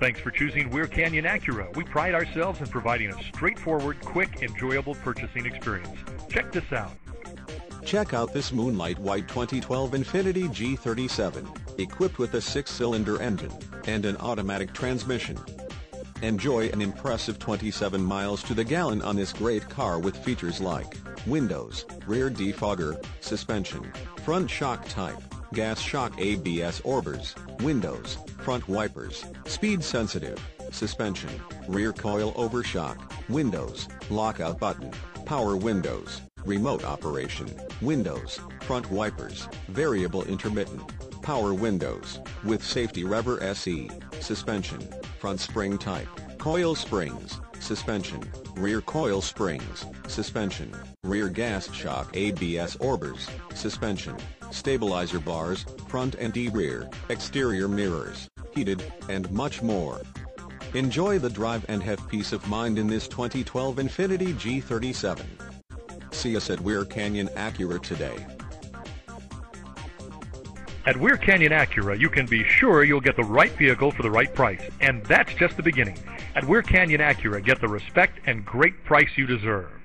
Thanks for choosing Weir Canyon Acura. We pride ourselves in providing a straightforward, quick, enjoyable purchasing experience. Check this out. Check out this Moonlight White 2012 Infiniti G37, equipped with a six-cylinder engine and an automatic transmission. Enjoy an impressive 27 miles to the gallon on this great car with features like windows, rear defogger, suspension, front shock type, gas shock ABS orbers, windows, front wipers, speed sensitive, suspension, rear coil overshock, windows, lockout button, power windows, remote operation, windows, front wipers, variable intermittent, power windows, with safety rever SE, suspension, front spring type, coil springs, suspension, rear coil springs, suspension, rear gas shock ABS orbers, suspension, stabilizer bars, front and rear, exterior mirrors, heated, and much more. Enjoy the drive and have peace of mind in this 2012 Infiniti G37. See us at Weir Canyon Acura today. At Weir Canyon Acura, you can be sure you'll get the right vehicle for the right price, and that's just the beginning. At Weir Canyon Acura, get the respect and great price you deserve.